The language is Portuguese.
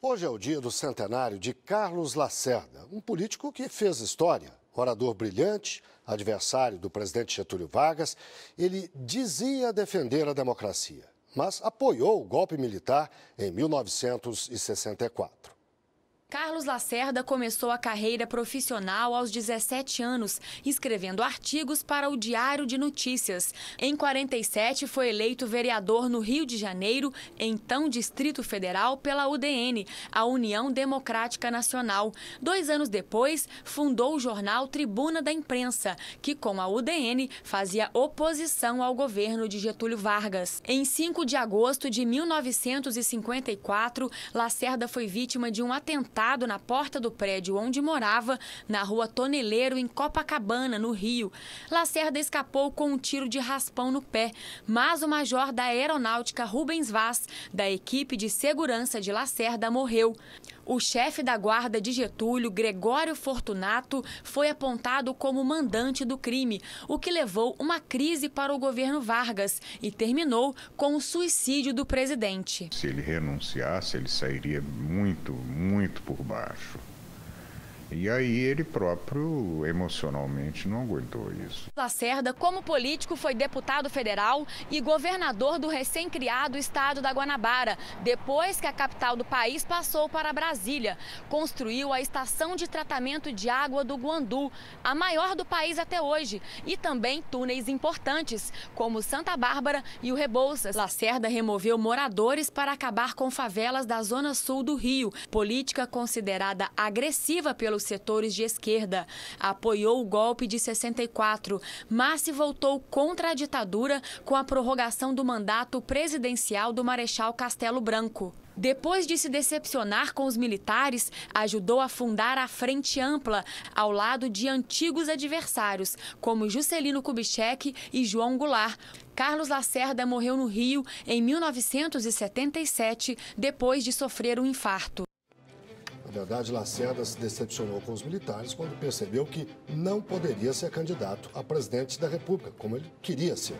Hoje é o dia do centenário de Carlos Lacerda, um político que fez história. Orador brilhante, adversário do presidente Getúlio Vargas, ele dizia defender a democracia, mas apoiou o golpe militar em 1964. Carlos Lacerda começou a carreira profissional aos 17 anos, escrevendo artigos para o Diário de Notícias. Em 47, foi eleito vereador no Rio de Janeiro, então Distrito Federal, pela UDN, a União Democrática Nacional. Dois anos depois, fundou o jornal Tribuna da Imprensa, que com a UDN fazia oposição ao governo de Getúlio Vargas. Em 5 de agosto de 1954, Lacerda foi vítima de um atentado na porta do prédio onde morava, na rua Toneleiro, em Copacabana, no Rio. Lacerda escapou com um tiro de raspão no pé, mas o major da aeronáutica Rubens Vaz, da equipe de segurança de Lacerda, morreu. O chefe da guarda de Getúlio, Gregório Fortunato, foi apontado como mandante do crime, o que levou uma crise para o governo Vargas e terminou com o suicídio do presidente. Se ele renunciasse, ele sairia muito, muito por baixo. E aí ele próprio emocionalmente não aguentou isso. Lacerda, como político, foi deputado federal e governador do recém-criado estado da Guanabara, depois que a capital do país passou para Brasília. Construiu a estação de tratamento de água do Guandu, a maior do país até hoje, e também túneis importantes, como Santa Bárbara e o Rebouças. Lacerda removeu moradores para acabar com favelas da zona sul do Rio, política considerada agressiva pelo pelos setores de esquerda. Apoiou o golpe de 64, mas se voltou contra a ditadura com a prorrogação do mandato presidencial do Marechal Castelo Branco. Depois de se decepcionar com os militares, ajudou a fundar a Frente Ampla, ao lado de antigos adversários, como Juscelino Kubitschek e João Goulart. Carlos Lacerda morreu no Rio em 1977, depois de sofrer um infarto. Na verdade, Lacerda se decepcionou com os militares quando percebeu que não poderia ser candidato a presidente da República, como ele queria ser.